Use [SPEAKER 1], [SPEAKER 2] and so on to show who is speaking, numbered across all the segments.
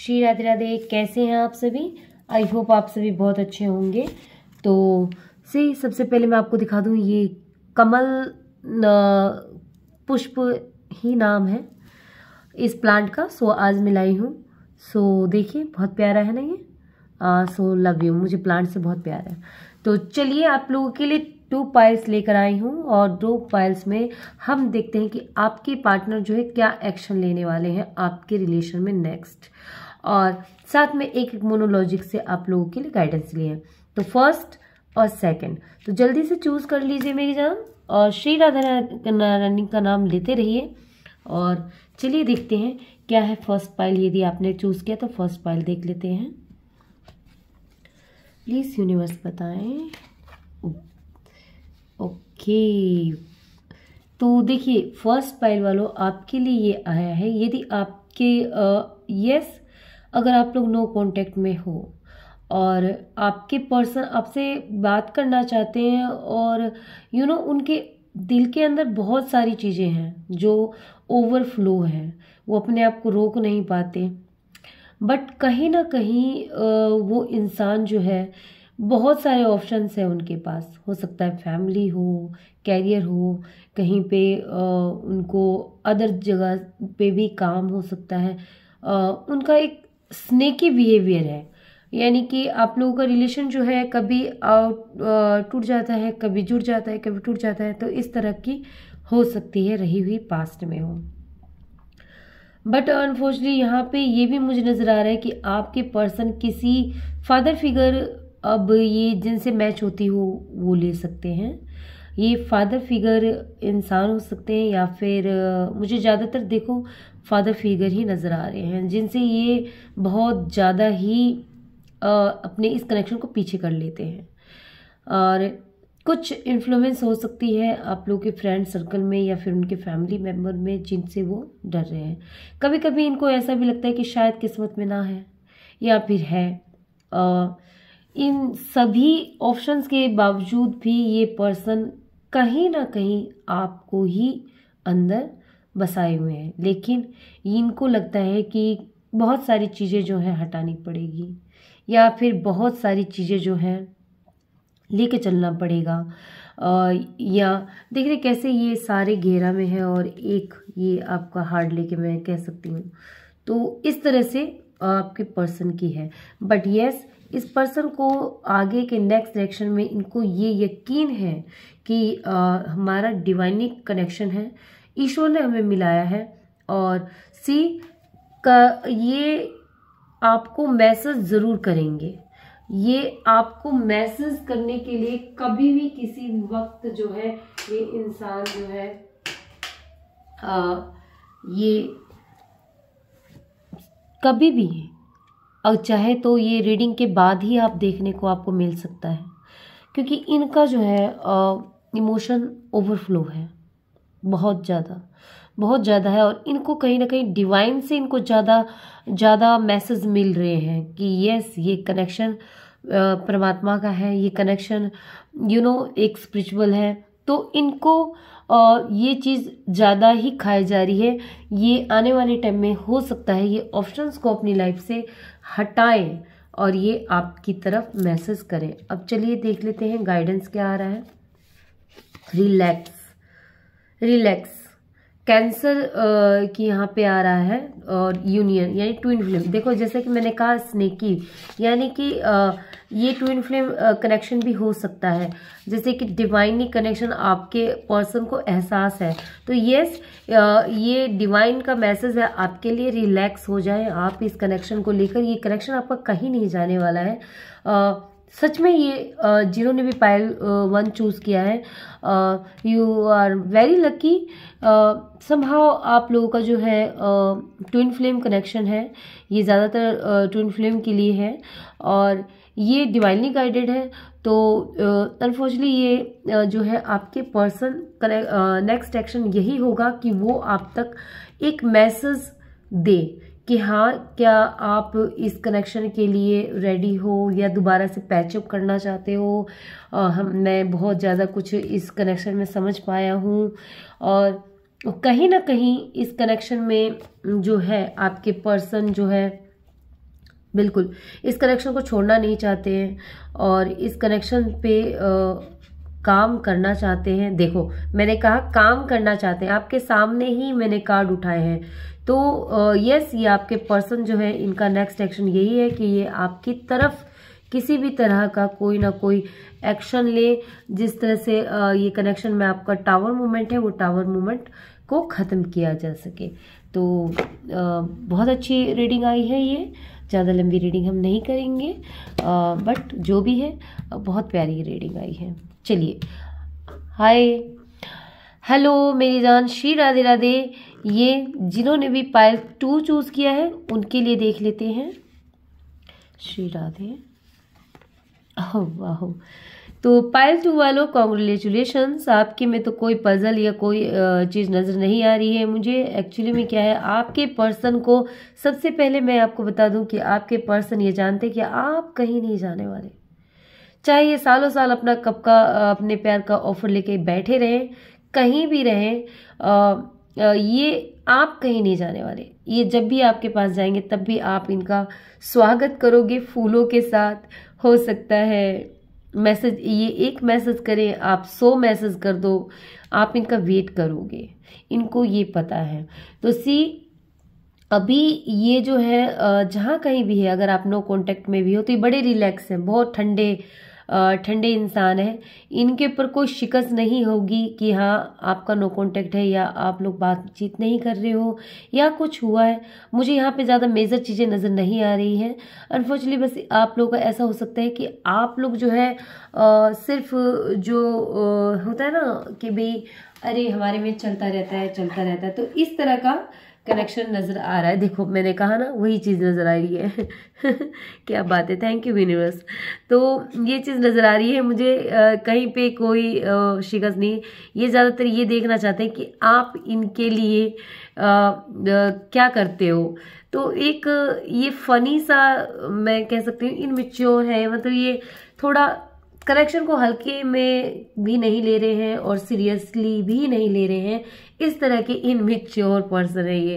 [SPEAKER 1] श्री राधे राधे, कैसे हैं आप सभी? आई होप आप सभी बहुत अच्छे होंगे। तो से सबसे पहले मैं आपको दिखा दूँ, ये कमल पुष्प ही नाम है इस प्लांट का। सो आज मैं लाई हूँ। सो देखिए, बहुत प्यारा है ना ये? सो लव यू मुझे प्लांट से बहुत प्यार है। तो चलिए, आप लोगों के लिए टू पाइल्स लेकर आई हूँ और दो पाइल्स में हम देखते हैं कि आपके पार्टनर जो है क्या एक्शन लेने वाले हैं आपके रिलेशन में नेक्स्ट और साथ में एक एक मोनोलॉजिक से आप लोगों के लिए गाइडेंस लिए हैं। तो फ़र्स्ट और सेकंड तो जल्दी से चूज़ कर लीजिए मेरी जान और श्री राधा रानी का नाम लेते रहिए। और चलिए देखते हैं क्या है फ़र्स्ट पाइल यदि आपने चूज़ किया तो फ़र्स्ट पाइल देख लेते हैं। प्लीज़ यूनिवर्स बताएँ। ओके तो देखिए फ़र्स्ट पाइल वालों आपके लिए ये आया है। यदि आपके यस अगर आप लोग नो कांटेक्ट में हो और आपके पर्सन आपसे बात करना चाहते हैं और यू you नो know, उनके दिल के अंदर बहुत सारी चीज़ें हैं जो ओवरफ्लो हैं वो अपने आप को रोक नहीं पाते। बट कहीं ना कहीं वो इंसान जो है बहुत सारे ऑप्शंस हैं उनके पास। हो सकता है फैमिली हो कैरियर हो कहीं पे उनको अदर जगह पे भी काम हो सकता है। उनका एक स्नेकी बिहेवियर है। यानी कि आप लोगों का रिलेशन जो है कभी टूट जाता है, कभी जुड़ जाता है, कभी टूट जाता है तो इस तरह की हो सकती है रही हुई पास्ट में हो। बट अनफॉर्चुनेटली यहाँ पे ये भी मुझे नज़र आ रहा है कि आपके पर्सन किसी फादर फिगर अब ये जिनसे मैच होती हो, वो ले सकते हैं। ये फादर फिगर इंसान हो सकते हैं या फिर मुझे ज़्यादातर देखो फादर फिगर ही नज़र आ रहे हैं जिनसे ये बहुत ज़्यादा ही अपने इस कनेक्शन को पीछे कर लेते हैं। और कुछ इन्फ्लुएंस हो सकती है आप लोगों के फ्रेंड सर्कल में या फिर उनके फैमिली मेंबर में जिनसे वो डर रहे हैं। कभी कभी इनको ऐसा भी लगता है कि शायद किस्मत में ना है या फिर है। आ, इन सभी ऑप्शंस के बावजूद भी ये पर्सन कहीं ना कहीं आपको ही अंदर बसाए हुए हैं। लेकिन इनको लगता है कि बहुत सारी चीज़ें जो हैं हटानी पड़ेगी या फिर बहुत सारी चीज़ें जो हैं लेके चलना पड़ेगा। आ, या देख रहे कैसे ये सारे घेरा में है और एक ये आपका हार्ड लेके मैं कह सकती हूँ। तो इस तरह से आपके पर्सन की है। बट यस इस पर्सन को आगे के नेक्स्ट डायरेक्शन में इनको ये यकीन है कि आ, हमारा डिवाइनिक कनेक्शन है। ईश्वर ने हमें मिलाया है और सी का ये आपको मैसेज ज़रूर करेंगे। ये आपको मैसेज करने के लिए कभी भी किसी वक्त जो है ये इंसान जो है आ, ये कभी भी और चाहे तो ये रीडिंग के बाद ही आप देखने को आपको मिल सकता है। क्योंकि इनका जो है इमोशन ओवरफ्लो है। बहुत ज़्यादा बहुत ज़्यादा है और इनको कहीं ना कहीं डिवाइन से इनको ज़्यादा ज़्यादा मैसेज मिल रहे हैं कि यस ये कनेक्शन परमात्मा का है, ये कनेक्शन यू नो एक स्पिरिचुअल है। तो इनको ये चीज़ ज़्यादा ही खाई जा रही है। ये आने वाले टाइम में हो सकता है ये ऑप्शंस को अपनी लाइफ से हटाएँ और ये आपकी तरफ़ मैसेज करें। अब चलिए देख लेते हैं गाइडेंस क्या आ रहा है। Relax relax. कैंसर की यहाँ पे आ रहा है, और यूनियन, यानी ट्विन फ्लेम। देखो, जैसे कि मैंने कहा, स्नेकी, यानी कि ये ट्विन फ्लेम कनेक्शन भी हो सकता है। जैसे कि डिवाइनली कनेक्शन आपके पर्सन को एहसास है। तो यस ये डिवाइन का मैसेज है, आपके लिए रिलैक्स हो जाए। आप इस कनेक्शन को लेकर, ये कनेक्शन आपका कहीं नहीं जाने वाला है। सच में ये जिन्होंने भी पायल वन चूज़ किया है you are very lucky somehow आप लोगों का जो है ट्विन फ्लेम कनेक्शन है, ये ज़्यादातर ट्विन फ्लेम के लिए है, और ये डिवाइनली गाइडेड है तो अनफॉर्चुनेटली ये जो है आपके पर्सन नेक्स्ट एक्शन यही होगा कि वो आप तक एक मैसेज दे। कि हाँ क्या आप इस कनेक्शन के लिए रेडी हो या दोबारा से पैचअप करना चाहते हो? हम मैं बहुत ज़्यादा कुछ इस कनेक्शन में समझ पाया हूँ। और कहीं ना कहीं इस कनेक्शन में जो है आपके पर्सन जो है बिल्कुल इस कनेक्शन को छोड़ना नहीं चाहते हैं और इस कनेक्शन पे आ, काम करना चाहते हैं। देखो मैंने कहा काम करना चाहते हैं। आपके सामने ही मैंने कार्ड उठाए हैं। तो यस ये आपके पर्सन जो है, इनका नेक्स्ट एक्शन यही है कि ये आपकी तरफ़ किसी भी तरह का कोई ना कोई एक्शन ले, जिस तरह से ये कनेक्शन में आपका टावर मूवमेंट है, वो टावर मूवमेंट को ख़त्म किया जा सके। तो बहुत अच्छी रीडिंग आई है ये। ज़्यादा लंबी रीडिंग हम नहीं करेंगे बट जो भी है, बहुत प्यारी रीडिंग आई है। चलिए हाय हेलो मेरी जान श्री राधे राधे। ये जिन्होंने भी पायल टू चूज़ किया है, उनके लिए देख लेते हैं। श्री राधे। वाह। तो पायल टू वालों कॉन्ग्रेचुलेशन आपके में तो कोई पजल या कोई चीज़ नज़र नहीं आ रही है मुझे। एक्चुअली में क्या है, आपके पर्सन को सबसे पहले मैं आपको बता दूँ कि आपके पर्सन ये जानते कि आप कहीं नहीं जाने वाले। चाहे ये सालों साल अपना कब का अपने प्यार का ऑफ़र लेके बैठे रहें, कहीं भी रहें ये आप कहीं नहीं जाने वाले। ये जब भी आपके पास जाएँगे, तब भी आप इनका स्वागत करोगे फूलों के साथ। हो सकता है मैसेज, ये एक मैसेज करें, आप सौ मैसेज कर दो, आप इनका वेट करोगे। इनको ये पता है। तो सी, अभी ये जो है जहाँ कहीं भी है, अगर आप नो कांटेक्ट में भी हो तो ये बड़े रिलैक्स हैं, बहुत ठंडे ठंडे इंसान है। इनके ऊपर कोई शिकस्त नहीं होगी कि हाँ आपका नो कांटेक्ट है या आप लोग बातचीत नहीं कर रहे हो या कुछ हुआ है। मुझे यहाँ पे ज़्यादा मेजर चीज़ें नज़र नहीं आ रही हैं। अनफॉर्चुनेटली बस आप लोगों का ऐसा हो सकता है कि आप लोग जो है आ, सिर्फ़ जो आ, होता है ना कि भाई अरे हमारे में चलता रहता है चलता रहता है। तो इस तरह का कनेक्शन नज़र आ रहा है। देखो मैंने कहा ना वही चीज़ नज़र आ रही है। क्या बात है। थैंक यू यूनिवर्स तो ये चीज़ नज़र आ रही है मुझे आ, कहीं पे कोई शिकस्त नहीं। ये ज़्यादातर ये देखना चाहते हैं कि आप इनके लिए आ, आ, क्या करते हो? तो एक ये फ़नी सा मैं कह सकती हूँ इनमेच्योर है। मतलब ये थोड़ा करेक्शन को हल्के में भी नहीं ले रहे हैं और सीरियसली भी नहीं ले रहे हैं। इस तरह के इनमेच्योर पर्सन है ये।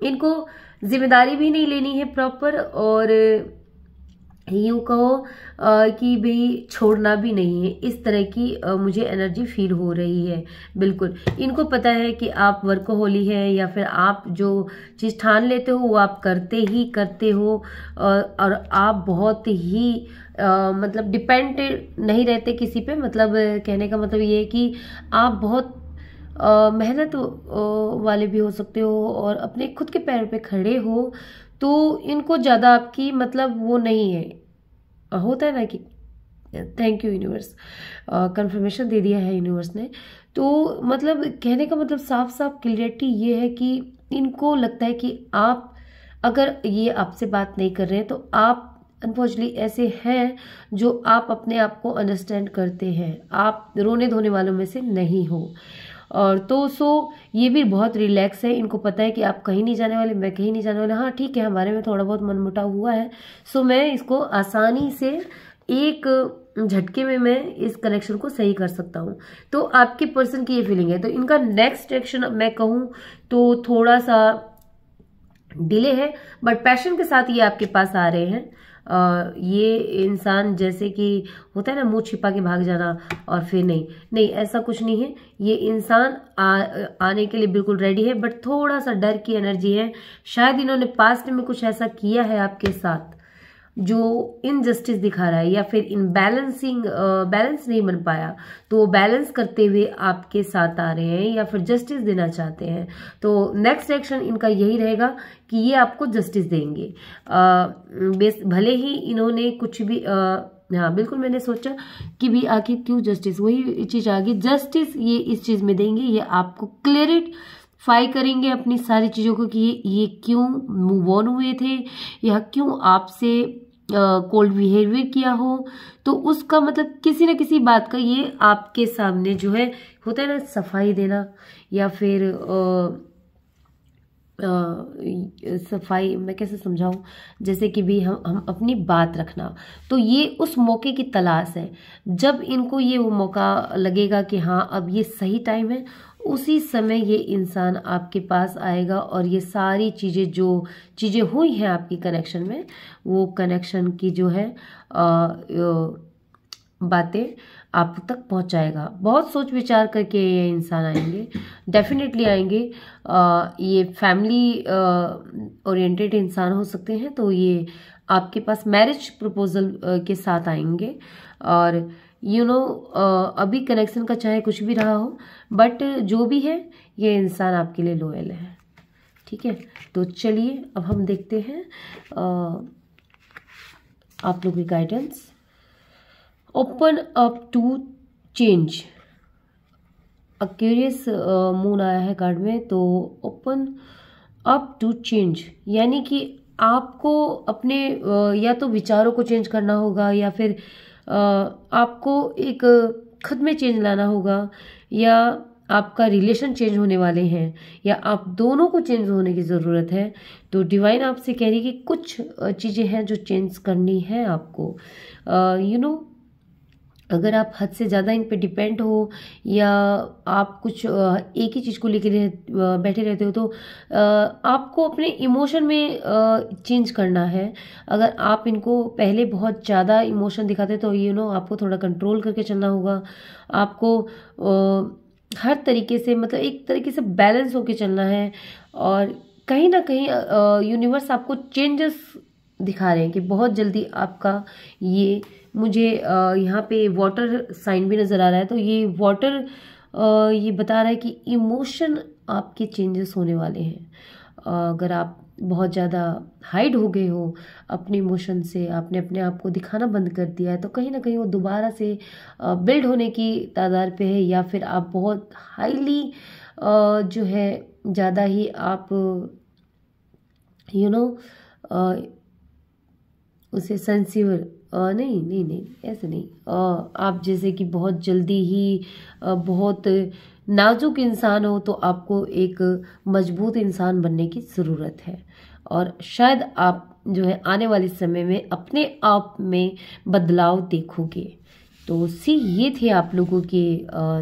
[SPEAKER 1] इनको ज़िम्मेदारी भी नहीं लेनी है प्रॉपर और यूँ कहो कि भाई छोड़ना भी नहीं है। इस तरह की आ, मुझे एनर्जी फील हो रही है। बिल्कुल। इनको पता है कि आप वर्कोहोली है या फिर आप जो चीज़ ठान लेते हो वो आप करते ही करते हो आ, और आप बहुत ही आ, मतलब डिपेंड नहीं रहते किसी पे। मतलब कहने का मतलब ये है कि आप बहुत मेहनत वाले भी हो सकते हो और अपने खुद के पैर पे खड़े हो तो इनको ज़्यादा आपकी मतलब वो नहीं है। होता है ना कि थैंक यू यूनिवर्स कंफर्मेशन दे दिया है यूनिवर्स ने। तो मतलब कहने का मतलब साफ़ साफ़ क्लियरिटी ये है कि इनको लगता है कि आप अगर ये आपसे बात नहीं कर रहे हैं तो आप अनफॉर्चुनेटली ऐसे हैं जो आप अपने आप को अंडरस्टैंड करते हैं। आप रोने धोने वालों में से नहीं हो। और तो सो ये भी बहुत रिलैक्स है। इनको पता है कि आप कहीं नहीं जाने वाले, मैं कहीं नहीं जाने वाले। हाँ ठीक है, हमारे में थोड़ा बहुत मनमुटाव हुआ है। सो मैं इसको आसानी से एक झटके में मैं इस कनेक्शन को सही कर सकता हूँ। तो आपके पर्सन की ये फीलिंग है। तो इनका नेक्स्ट एक्शन मैं कहूँ तो थोड़ा सा डिले है बट पैशन के साथ ये आपके पास आ रहे हैं। ये इंसान जैसे कि होता है ना मुँह छिपा के भाग जाना और फिर नहीं। नहीं ऐसा कुछ नहीं है। ये इंसान आ, आने के लिए बिल्कुल रेडी है बट थोड़ा सा डर की एनर्जी है। शायद इन्होंने पास्ट में कुछ ऐसा किया है आपके साथ। जो इनजस्टिस दिखा रहा है या फिर इनबैलेंसिंग बैलेंस नहीं बन पाया तो वो बैलेंस करते हुए आपके साथ आ रहे हैं या फिर जस्टिस देना चाहते हैं। तो नेक्स्ट एक्शन इनका यही रहेगा कि ये आपको जस्टिस देंगे। बेस भले ही इन्होंने कुछ भी आ, हाँ बिल्कुल मैंने सोचा कि भी आखिर क्यों जस्टिस वही चीज़ आ गई जस्टिस ये इस चीज़ में देंगे ये आपको क्लियरिट फाई करेंगे अपनी सारी चीज़ों को कि ये, ये क्यों मूव ऑन हुए थे या क्यों आपसे कोल्ड बिहेवियर किया हो तो उसका मतलब किसी ना किसी बात का ये आपके सामने जो है होता है ना सफ़ाई देना या फिर आ, आ, सफ़ाई मैं कैसे समझाऊं? जैसे कि भी हम हम अपनी बात रखना। तो ये उस मौके की तलाश है। जब इनको ये वो मौका लगेगा कि हाँ अब ये सही टाइम है उसी समय ये इंसान आपके पास आएगा और ये सारी चीज़ें जो चीज़ें हुई हैं आपकी कनेक्शन में वो कनेक्शन की जो है बातें आप तक पहुंचाएगा। बहुत सोच विचार करके ये इंसान आएँगे। डेफिनेटली आएँगे। आ, ये फैमिली ओरिएंटेड इंसान हो सकते हैं तो ये आपके पास मैरिज प्रपोजल के साथ आएँगे। और यू you नो know, अभी कनेक्शन का चाहे कुछ भी रहा हो बट जो भी है ये इंसान आपके लिए लोयल है। ठीक है? तो चलिए अब हम देखते हैं आप लोग की guidance open up to change Aquarius moon आया है कार्ड में तो ओपन अप टू चेंज यानी कि आपको अपने या तो विचारों को चेंज करना होगा, या फिर आपको एक खुद में चेंज लाना होगा, या आपका रिलेशन चेंज होने वाले हैं, या आप दोनों को चेंज होने की ज़रूरत है तो डिवाइन आपसे कह रही है कि कुछ चीज़ें हैं जो चेंज करनी है आपको। यू नो अगर आप हद से ज़्यादा इन पे डिपेंड हो या आप कुछ एक ही चीज़ को लेकर रह, बैठे रहते हो तो आपको अपने इमोशन में चेंज करना है। अगर आप इनको पहले बहुत ज़्यादा इमोशन दिखाते तो यू नो आपको थोड़ा कंट्रोल करके चलना होगा। आपको हर तरीके से मतलब एक तरीके से बैलेंस होके चलना है। और कहीं ना कहीं यूनिवर्स आपको चेंजेस दिखा रहे हैं कि बहुत जल्दी आपका ये मुझे यहाँ पे वाटर साइन भी नज़र आ रहा है तो ये वाटर ये बता रहा है कि इमोशन आपके चेंजेस होने वाले हैं। अगर आप बहुत ज़्यादा हाइड हो गए हो अपने इमोशन से आपने अपने आप को दिखाना बंद कर दिया है तो कहीं ना कहीं वो दोबारा से बिल्ड होने की तादाद पे है या फिर आप बहुत हाईली जो है ज़्यादा ही आप यू you नो know, उसे सेंसिवर नहीं नहीं नहीं ऐसे नहीं। आ, आप जैसे कि बहुत जल्दी ही आ, बहुत नाजुक इंसान हो तो आपको एक मज़बूत इंसान बनने की ज़रूरत है। और शायद आप जो है आने वाले समय में अपने आप में बदलाव देखोगे। तो सी ये थे आप लोगों के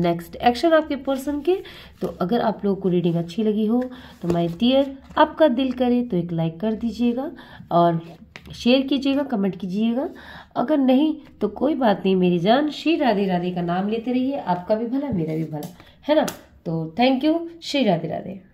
[SPEAKER 1] नेक्स्ट एक्शन आपके पर्सन के। तो अगर आप लोगों को रीडिंग अच्छी लगी हो तो माय डियर आपका दिल करे तो एक लाइक कर दीजिएगा। और शेयर कीजिएगा, कमेंट कीजिएगा। अगर नहीं तो कोई बात नहीं, मेरी जान श्री राधे राधे का नाम लेते रहिए, आपका भी भला, मेरा भी भला, है ना? तो थैंक यू श्री राधे राधे।